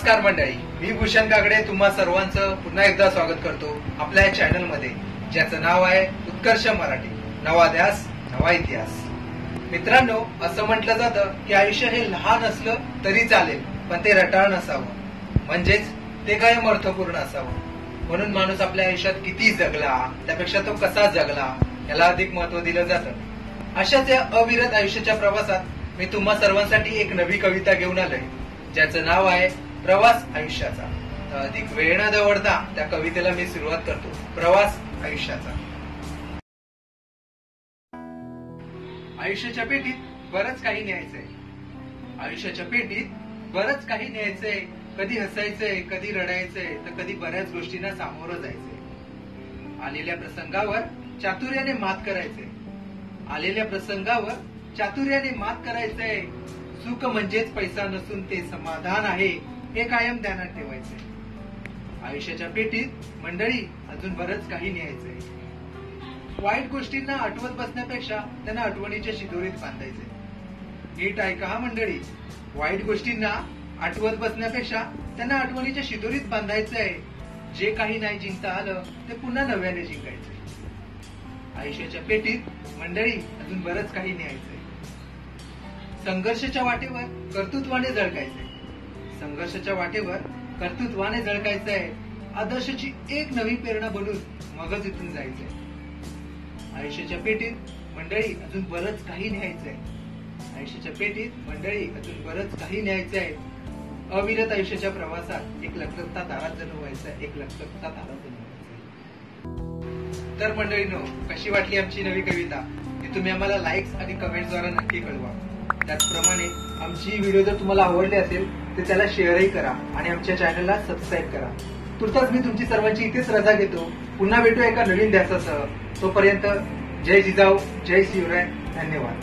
नमस्कार मंडळी. मी भूषण काकडे तुम्हा सर्वांचं पुन्हा एकदा स्वागत करतो आपल्या चॅनलमध्ये ज्याचं नाव आहे उत्कर्ष मराठी. नवा ध्यास नवा इतिहास. मित्रांनो असं म्हटलं जातं की आयुष्य हे लहान असलं तरी चालेल पण ते रटाळ नसावं. म्हणजेच ते कायम अर्थपूर्ण असावं. म्हणून माणूस आपल्या आयुष्यात किती जगला त्यापेक्षा तो कसा जगला याला अधिक महत्त्व दिलं जातं. अशाच या अविरत आयुष्याच्या प्रवासात मी तुम्हा सर्वांसाठी एक नवी कविता घेऊन आलोय ज्याचं नाव आहे प्रवास आयुष्याचा. अधिक वेळ न दवडता त्या कवितेला मी सुरुवात करतो. प्रवास आयुष्याचा. आयुष्याच्या पेटीत बरंच काही न्यायचंय. आयुष्याच्या पेटीत बरंच काही न्यायचंय. कधी हसायचंय कधी रडायचंय तर कधी बऱ्याच गोष्टींना सामोरं जायचंय. आलेल्या प्रसंगावर चातुर्याने मात करायचंय. आलेल्या प्रसंगावर चातुर्याने मात करायचंय. सुख म्हणजेच पैसा नसून ते समाधान आहे. हे कायम ध्यानात ठेवायचंय. आयुष्याच्या पेटीत मंडळी अजून बरंच काही न्यायचंय. वाईट गोष्टींना आठवत बसण्यापेक्षा त्यांना आठवणीच्या शिदोरीत बांधायचे नीट ऐका हा मंडळी. वाईट गोष्टींना आठवत बसण्यापेक्षा त्यांना आठवणीच्या शिदोरीत बांधायचंय. जे काही नाही जिंकता आलं ते पुन्हा नव्याने जिंकायचंय. आयुष्याच्या पेटीत मंडळी अजून बरंच काही न्यायचंय. संघर्षाच्या वाटेवर कर्तृत्वाने झळकायचंय संघर्षाच्या वाटेवर कर्तृत्वाने झळकायचंय. आदर्शाची एक नवी प्रेरणा बनून मगच इथून जायचंय. आयुष्याच्या पेटीत मंडळी अजून बरंच काही न्यायचंय. आयुष्याच्या पेटीत मंडळी अजून बरंच काही न्यायचंय. अविरत आयुष्याच्या प्रवासात एक लखलखता दारात जणू व्हायचं एक लखलखता दारात जणू तर मंडळीनो कशी वाटली आमची नवी कविता? ती तुम्ही आम्हाला लाईक्स आणि कमेंट्सद्वारा नक्की कळवा. त्याचप्रमाणे आमची व्हिडिओ जर तुम्हाला आवडली असेल तर त्याला शेअरही करा आणि आमच्या चॅनलला सबस्क्राईब करा. तुर्तास मी तुमची सर्वांची इथेच रजा घेतो. पुन्हा भेटू एका नवीन ध्यासासह. तोपर्यंत जय जिजाऊ जय शिवराय. धन्यवाद.